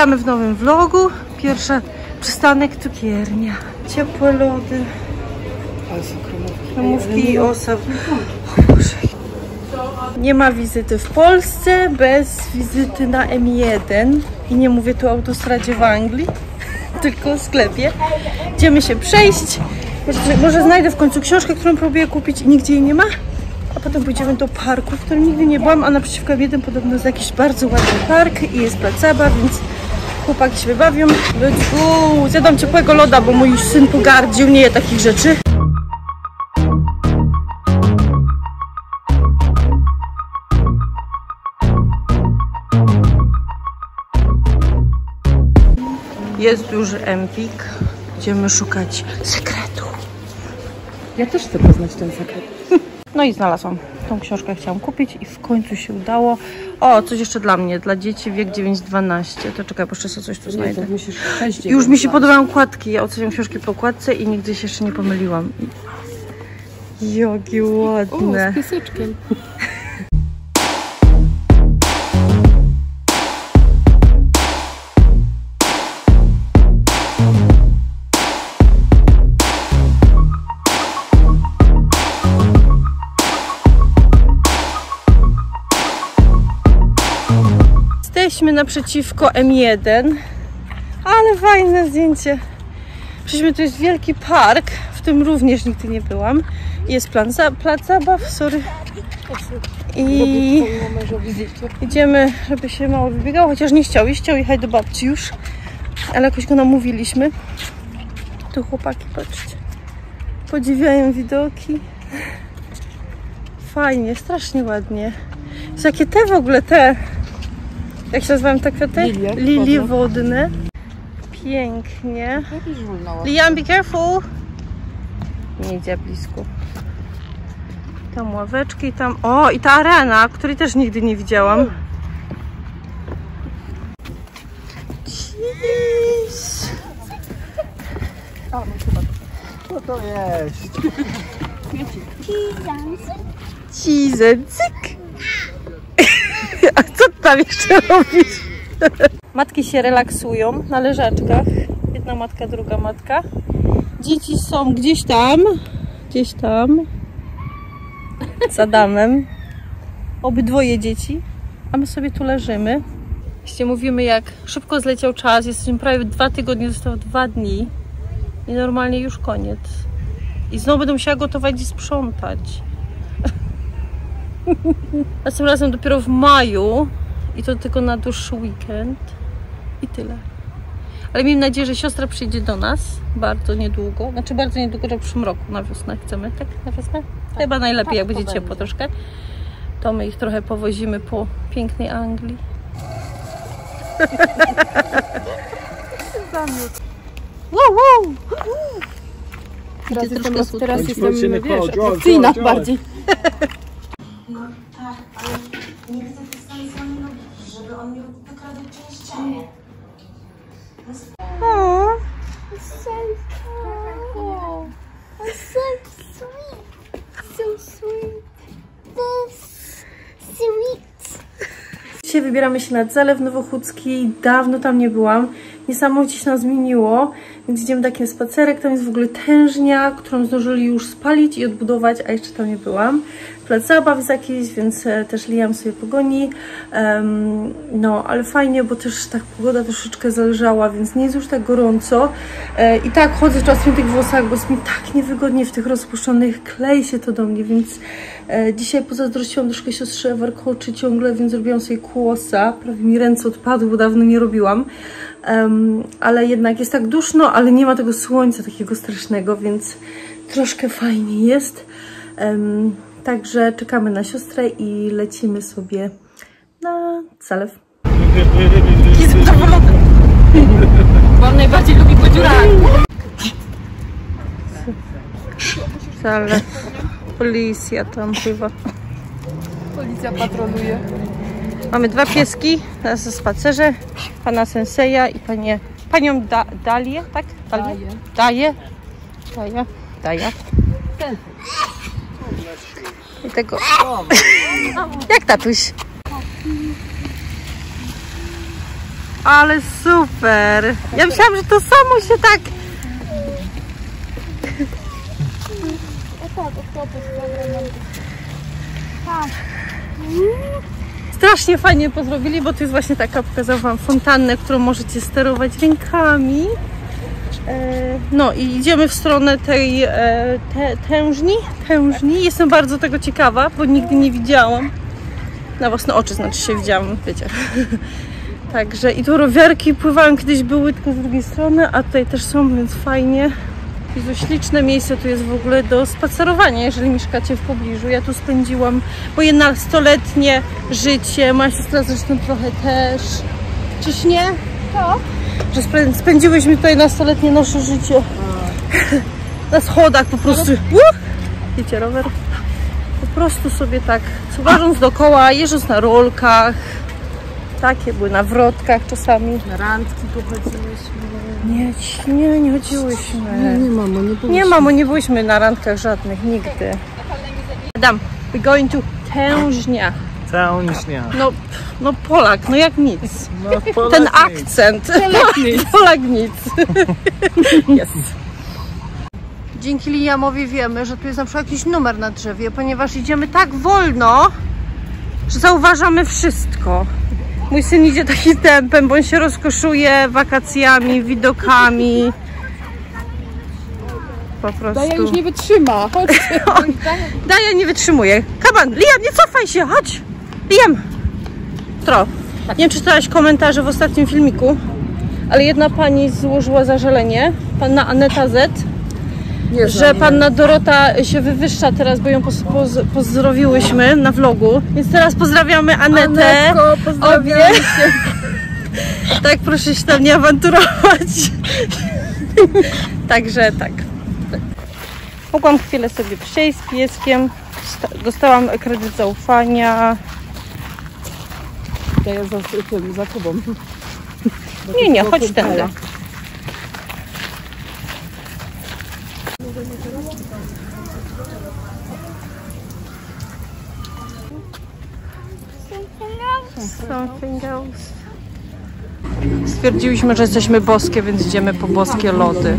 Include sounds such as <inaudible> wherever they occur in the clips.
Witamy w nowym vlogu. Pierwszy przystanek cukiernia. Ciepłe lody. Kremówki i osa. O Boże. Nie ma wizyty w Polsce bez wizyty na M1. I nie mówię tu o autostradzie w Anglii, <laughs> tylko w sklepie. Idziemy się przejść. Może, może znajdę w końcu książkę, którą próbuję kupić i nigdzie jej nie ma. A potem pójdziemy do parku, w którym nigdy nie byłam, a naprzeciwko M1 podobno jest jakiś bardzo ładny park i jest plac zabaw, więc chłopaki się wybawią. Go! Zjadam ciepłego loda, bo mój syn pogardził, nie je takich rzeczy. Jest duży empik. Będziemy szukać sekretu. Ja też chcę poznać ten sekret. No i znalazłam. Tą książkę chciałam kupić i w końcu się udało. O, coś jeszcze dla mnie, dla dzieci wiek 9-12. To czekaj, bo jeszcze sobie coś tu znajdę. Już mi się podobają okładki. Ja oceniam książki po okładce i nigdy się jeszcze nie pomyliłam. O, ładne. z pieseczkiem. Jesteśmy naprzeciwko M1, ale fajne zdjęcie. Przyszliśmy, tu jest wielki park, w tym również nigdy nie byłam. Jest plan za, plac zabaw, sorry. I idziemy, żeby się mało wybiegało, chociaż nie chciał iść, chciał jechać do babci już, ale jakoś go namówiliśmy. Tu chłopaki, patrzcie, podziwiają widoki. Fajnie, strasznie ładnie. Jakie te w ogóle, te, jak się nazywają te kwiaty? Lilie Lilie wodne. Pięknie. Liam, be careful! Nie idzie blisko. Tam ławeczki, tam... O, i ta arena, której też nigdy nie widziałam. Jeez. Co to jest? Cheese cyk. A co ty tam jeszcze? Matki się relaksują na leżaczkach. Jedna matka, druga matka. Dzieci są gdzieś tam. Gdzieś tam. Z Adamem. Obydwoje dzieci. A my sobie tu leżymy. Jeśli mówimy jak szybko zleciał czas, jesteśmy prawie dwa tygodnie, zostało dwa dni. I normalnie już koniec. I znowu będę musiała gotować i sprzątać. <laughs> Następnym razem dopiero w maju i to tylko na dłuższy weekend i tyle. Ale miejmy nadzieję, że siostra przyjdzie do nas bardzo niedługo. Znaczy bardzo niedługo, że w przyszłym roku na wiosnę chcemy, tak? Na wiosnę? Chyba najlepiej, jak to będzie ciepło troszkę. To my ich trochę powozimy po pięknej Anglii. <laughs> Wow, wow! Teraz Idzie teraz jestem wiesz, atrakcyjna bardziej. <laughs> Tak, ale nie chcę żeby on nie wykradł częściami. O, so cool. It's so sweet. So sweet. This sweet. Dzisiaj wybieramy się nad Zalew Nowochódzki. Dawno tam nie byłam. Niesamowicie się nam zmieniło, więc idziemy takim spacerek. Tam jest w ogóle tężnia, którą zdążyli już spalić i odbudować, a jeszcze tam nie byłam. Plac zabaw jest jakiś, więc e, też Liam sobie pogoni. Em, no, ale fajnie, bo też tak pogoda troszeczkę zależała, więc nie jest już tak gorąco. E, I tak chodzę czasem w tych włosach, bo jest mi tak niewygodnie w tych rozpuszczonych. Klei się to do mnie, więc e, dzisiaj pozazdrościłam troszkę siostrze warkoczy ciągle, więc zrobiłam sobie kłosa. Prawie mi ręce odpadły, bo dawno nie robiłam. Em, ale jednak jest tak duszno, ale nie ma tego słońca takiego strasznego, więc troszkę fajnie jest. Em, także czekamy na siostrę i lecimy sobie na zalew. Jestem zadowolona. Bo on najbardziej lubi po dziurach. Zalew. Policja tam pływa. Policja patroluje. Mamy dwa pieski na spacerze. Pana Senseja i panie, panią da, Dalię, tak? Dalię? Daję. Daję. Daję. I tego... Jak tatuś? Ale super! Ja myślałam, że to samo się tak... Strasznie fajnie pozrobili, bo tu jest właśnie taka, pokazałam wam fontannę, którą możecie sterować rękami. E, No i idziemy w stronę tej e, te, tężni, tężni. Jestem bardzo tego ciekawa, bo nigdy nie widziałam. Na własne oczy znaczy się widziałam, wiecie. <laughs> Także i tu rowerki pływają, kiedyś były tylko z drugiej strony, a tutaj też są, więc fajnie. Jezu, śliczne miejsce tu jest w ogóle do spacerowania, jeżeli mieszkacie w pobliżu. Ja tu spędziłam moje nastoletnie życie, moja siostra zresztą trochę też. Czyż nie? To? Że spę- spędziłyśmy tutaj nastoletnie nasze życie. Na schodach po prostu. Wiecie, rower? Po prostu sobie tak, łażąc dookoła, jeżdżąc na rolkach. Takie były na wrotkach czasami. Na randki tu chodziłyśmy. Nie, nie, nie chodziłyśmy. Nie mamo, nie było. Nie mamo, nie byłyśmy na randkach żadnych, nigdy. Adam, we're going to Tężnia. Całnicznia. No, no Polak, no jak nic. No, Polak Ten nic. akcent. Polak <laughs> nic. Polak nic. <laughs> Jest. Dzięki Liamowi wiemy, że tu jest na przykład jakiś numer na drzewie, ponieważ idziemy tak wolno, że zauważamy wszystko. Mój syn idzie takim tempem, bo on się rozkoszuje wakacjami, widokami. Po prostu. Daja już nie wytrzyma. Chodź. <laughs> Daja nie wytrzymuje. Kaban, Liam, nie cofaj się, chodź! Liam! Tro. Nie wiem, czy czytałaś komentarze w ostatnim filmiku, ale jedna pani złożyła zażalenie, panna Aneta Z, Nie że panna Dorota się wywyższa teraz, bo ją poz, poz, pozdrowiłyśmy na vlogu. Więc teraz pozdrawiamy Anetę. Anetko, pozdrawiamy Obie. <laughs> tak, proszę się tam nie awanturować. <laughs> Także tak. Mogłam chwilę sobie przejść z pieskiem. Sta- Dostałam kredyt zaufania. Daja za tym, za tobą. Nie, nie, chodź tędy. Something else. Stwierdziłyśmy, że jesteśmy boskie, więc idziemy po boskie lody.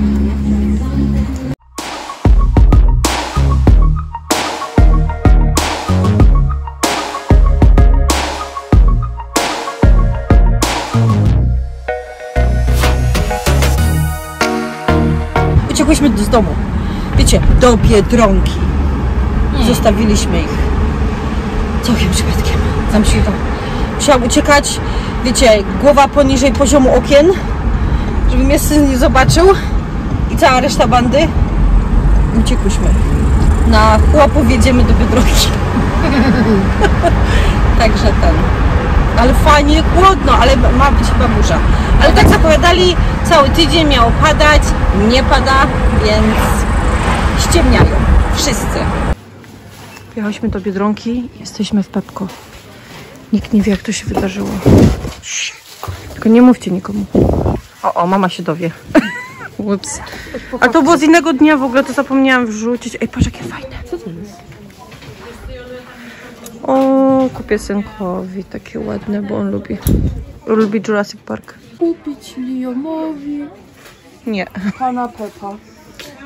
Do Biedronki. Zostawiliśmy ich. Całkiem przypadkiem. Tam się tam. Musiałam uciekać, wiecie, głowa poniżej poziomu okien, żeby mnie syn nie zobaczył i cała reszta bandy. Uciekłyśmy. Na chłopów jedziemy do Biedronki. <laughs> Także ten. Ale fajnie, chłodno, ale ma być chyba burza. Ale tak zapowiadali, cały tydzień miało padać, nie pada, więc ściemniają. Wszyscy. Jechałyśmy do Biedronki, jesteśmy w Pepko. Nikt nie wie, jak to się wydarzyło. Tylko nie mówcie nikomu. O, o, mama się dowie. <laughs> Ups. A to było z innego dnia w ogóle, to zapomniałam wrzucić. Ej, patrz, jakie fajne. Co to jest? O, kupię synkowi takie ładne, bo on lubi. Lubi Jurassic Park. Kupić Liamowi Nie. pana Pepa.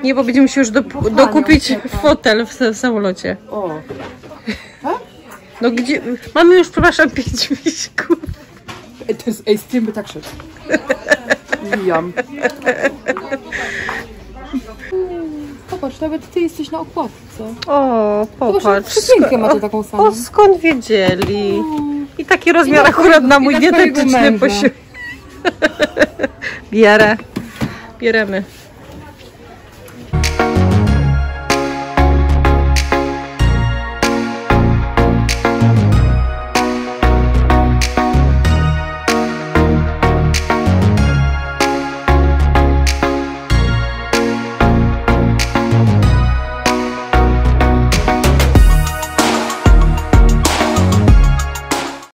Nie, bo będziemy musieli już do, dokupić fotel w, w samolocie. O. <laughs> No gdzie? Mamy już, przepraszam, pięć miśków. Ej, to jest, ej, z tym by tak szedł. Liam. Popatrz, nawet ty jesteś na okładce. O, popatrz. Sukienkę macie taką samą. O, skąd wiedzieli? I taki rozmiar akurat na mój i dietetyczny posiłek. <laughs> Bierę. Bieremy.